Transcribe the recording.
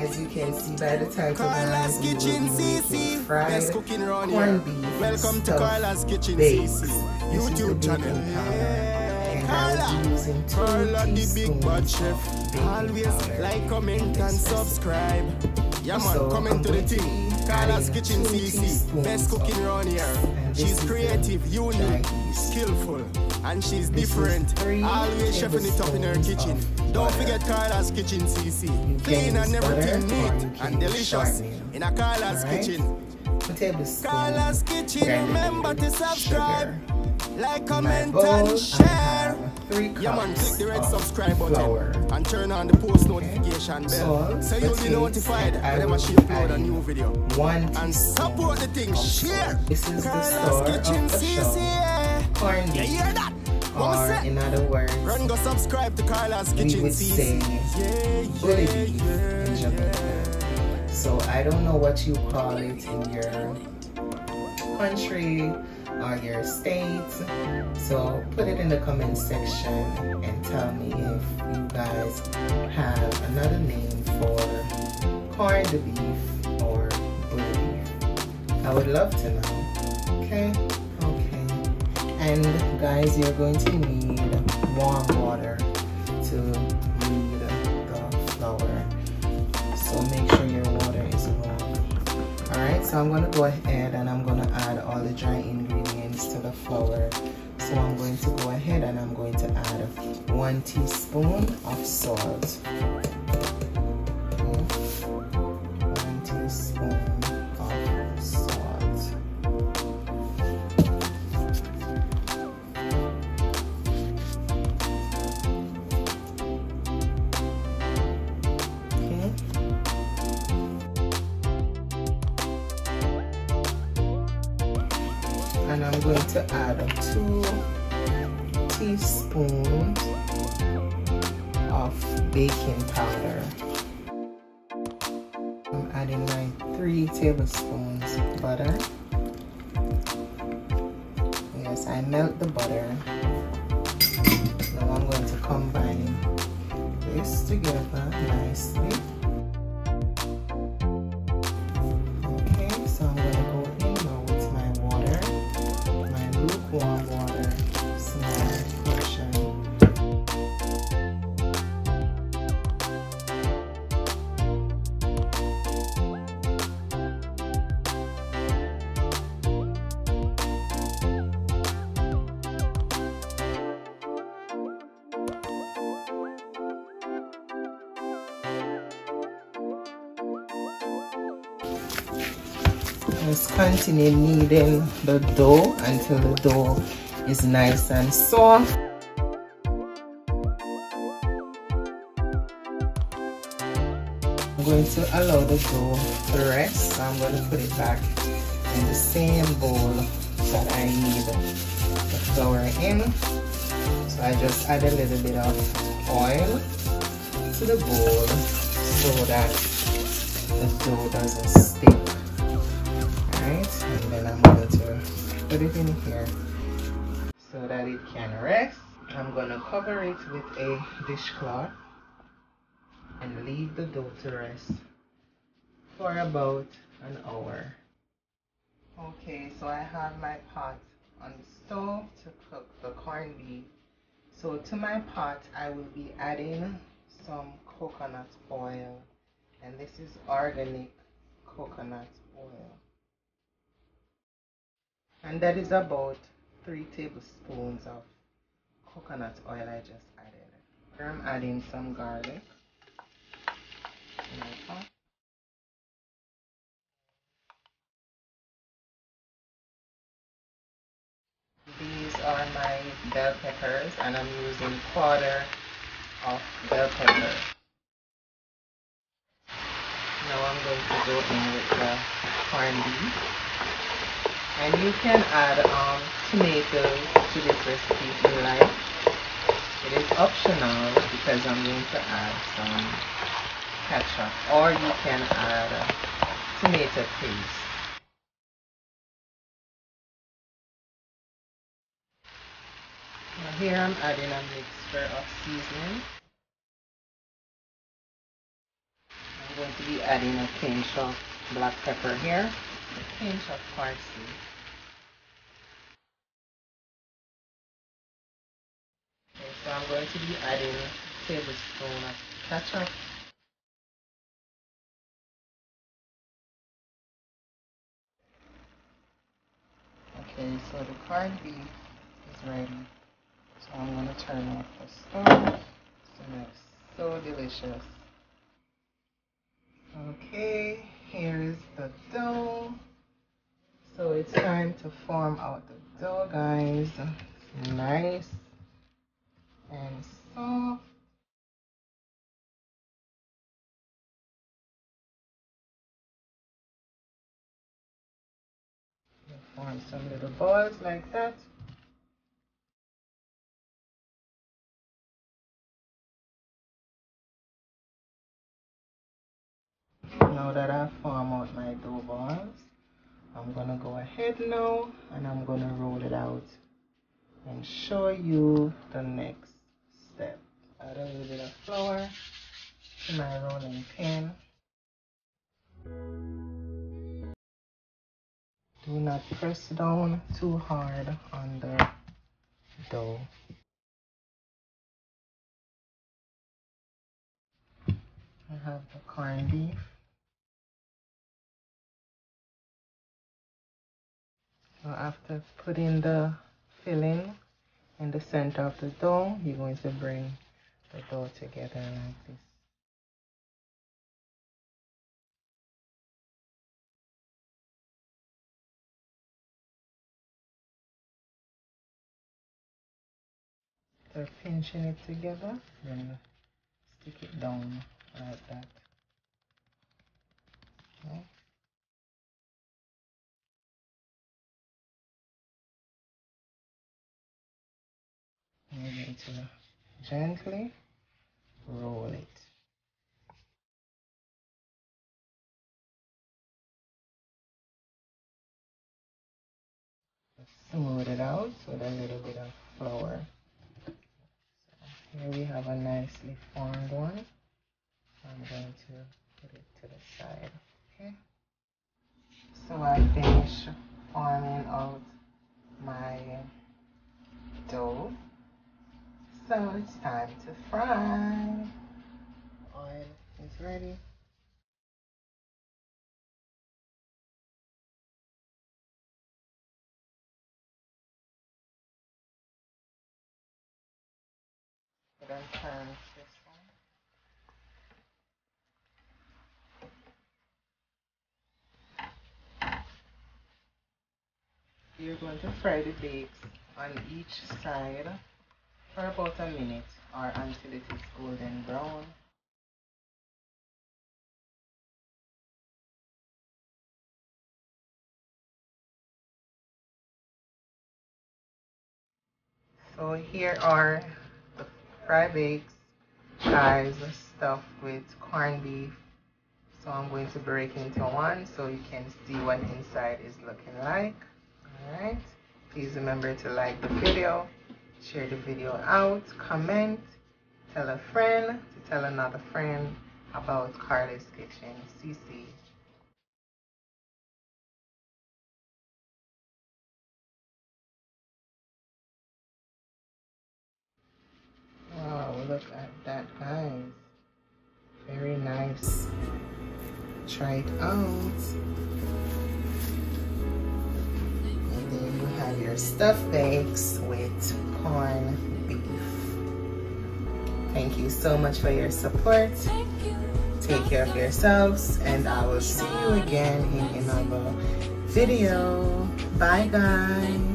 As you can see by the title, Carla's Kitchen CC. Best cooking around here. Beef, Welcome to Carla's Kitchen CC. YouTube channel. Carla, Carla the big bad chef. Always like, comment, and subscribe. Yeah man, so to the team. Carla's Kitchen CC. Best cooking around here. She's creative, unique, skillful, and she's different. Always chefing it up in her kitchen. Don't forget Carla's Kitchen CC. Clean and everything neat and delicious in a Carla's. Kitchen. Carla's Kitchen, remember to subscribe, like, comment, and share. Yeah man, click the red subscribe button flour. and turn on the post notification bell so, so you'll be notified whenever she upload a new video. One and support the thing, share. This is the store Kitchen of the CC. Corn You hear that? Or in other words, run go subscribe to Carla's Kitchen Say, yeah, yeah, yeah, yeah. So I don't know what you call it in your country or your state. So put it in the comment section and tell me if you guys have another name for corned beef or bull beef. I would love to know. Okay? Okay. And guys, you're going to need warm water to so I'm going to go ahead and I'm going to add all the dry ingredients to the flour. So I'm going to go ahead and I'm going to add one teaspoon of salt. And I'm going to add two teaspoons of baking powder. I'm adding my three tablespoons of butter. Yes, I melt the butter. Now I'm going to combine this together nicely. Just continue kneading the dough until the dough is nice and soft. I'm going to allow the dough to rest so I'm going to put it back in the same bowl that I need the flour in. So I just add a little bit of oil to the bowl so that the dough doesn't stick put it in here. So that it can rest I'm to cover it with a dishcloth and leave the dough to rest for about an hour. Okay so I have my pot on the stove to cook the corned beef. So to my pot I will be adding some coconut oil. And this is organic coconut oil and that is about three tablespoons of coconut oil I just added. I'm adding some garlic These are my bell peppers and I'm using quarter of bell pepper. Now I'm going to go in with the corned beef and you can add um, tomatoes to this recipe if you like. It is optional because I'm going to add some ketchup. Or you can add tomato paste. Now here I'm adding a mixture of seasoning. I'm going to be adding a pinch of black pepper here, a pinch of parsley. So I'm going to be adding a tablespoon of ketchup. Okay, so the corned beef is ready. So I'm going to turn off the stove. It's so delicious. Okay, here's the dough. So it's time to form out the dough, guys. Nice and soft. Form some little balls like that. now that I've formed out my dough balls I'm gonna go ahead now and I'm gonna roll it out and show you the next add a little bit of flour to my rolling pin do not press down too hard on the dough. I have the corned beef. So after putting the filling in the center of the dough, you're going to bring the dough together like this. So pinching it together, then stick it down like that. Okay. To gently roll it. Smooth it out with a little bit of flour. So here we have a nicely formed ready. Then turn this one. You're going to fry the bakes on each side for about a minute or until it is golden brown. So here are the fry bakes, chives stuffed with corned beef. So I'm going to break into one so you can see what inside is looking like. Alright, please remember to like the video share the video out, comment, tell a friend to tell another friend about Carla's Kitchen CC. That guys. Very nice. Try it out. And then you have your stuffed bakes with corn beef. Thank you so much for your support. Take care of yourselves and I will see you again in another video. Bye guys.